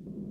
you